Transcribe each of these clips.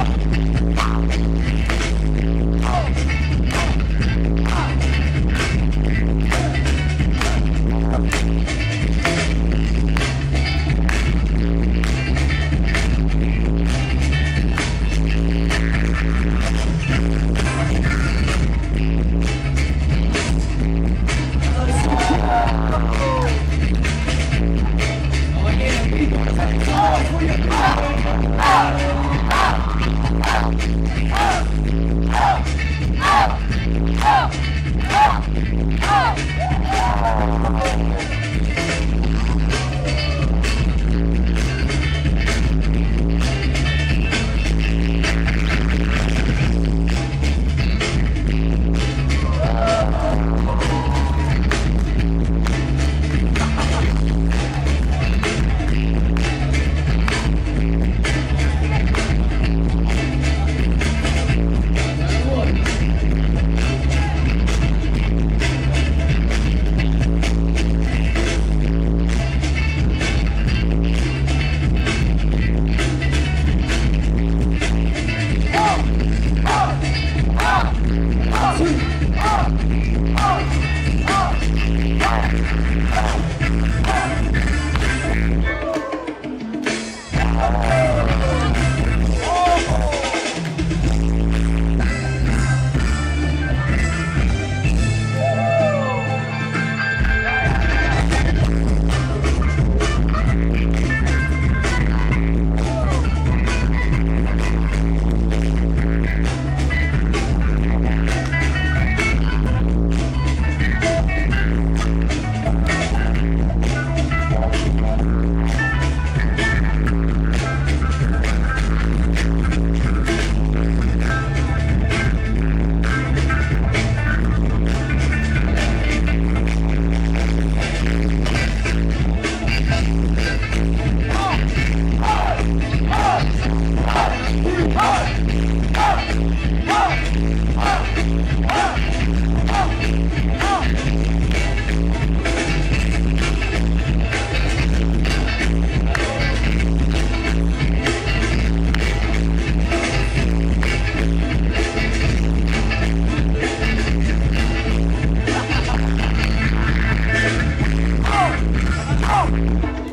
Help! 손 Thank you.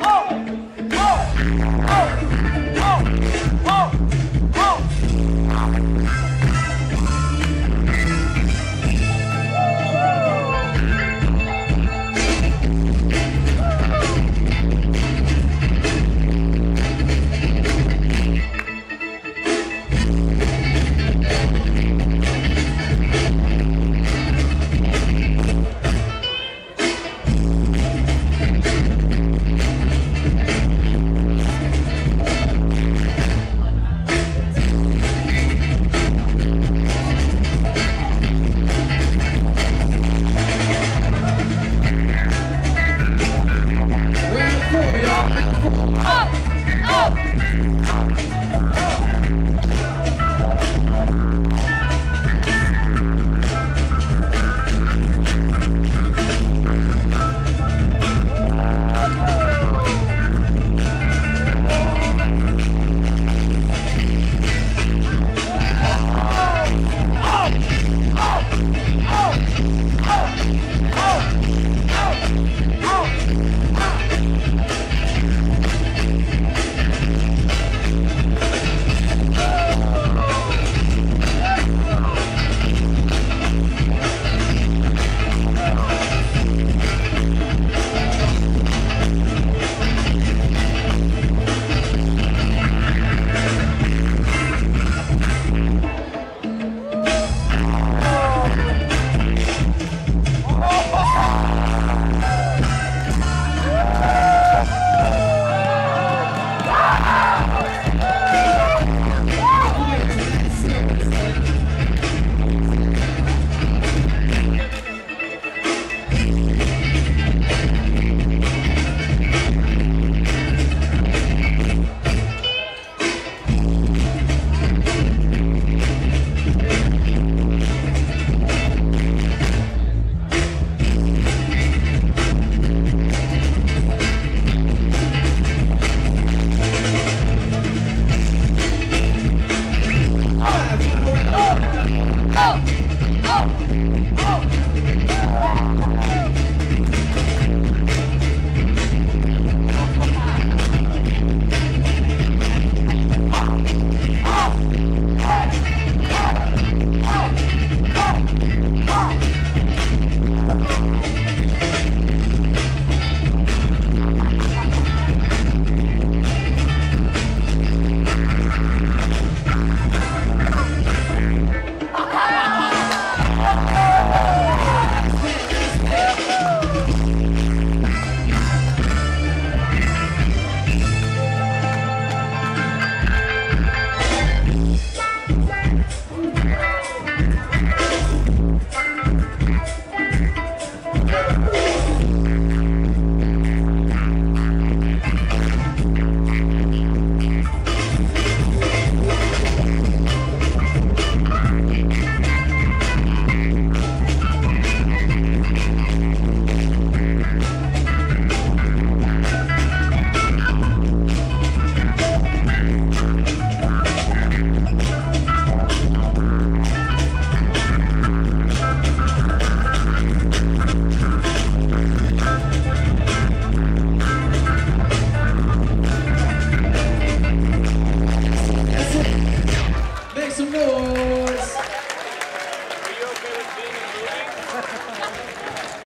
Música